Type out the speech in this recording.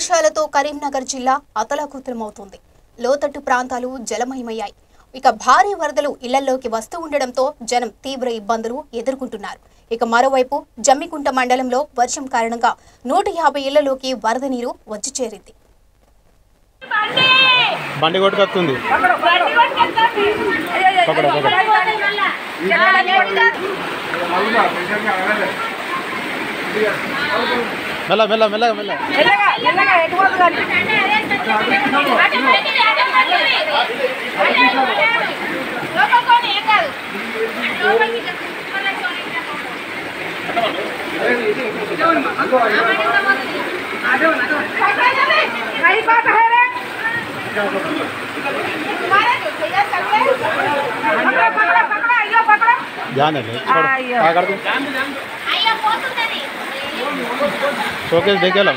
వర్షాలతో కరీంనగర్ జిల్లా అతలాకుతలమవుతుంది. లోతట్టు ప్రాంతాలు జలమయమయ్యాయి. ఇక భారీ వరదలు ఇళ్ళలోకి వస్తూ ఉండడంతో జనం తీవ్ర ఇబ్బందులు ఎదుర్కొంటున్నారు. ఇక మరోవైపు జమ్మికుంట మండలంలో వర్షం కారణంగా నూట యాభై ఇళ్ళలోకి వరద నీరు వచ్చి చేరింది. బండి కొట్టుకొస్తుంది. मेला मेला मेला मेला। मिलेगा मिलेगा एक बार गाड़ी लोगों को नहीं कर लोगों की मतलब क्यों नहीं नहीं बात है रे ध्यान है छोड़ क्या कर दूँ শোকেস দেখে এলাম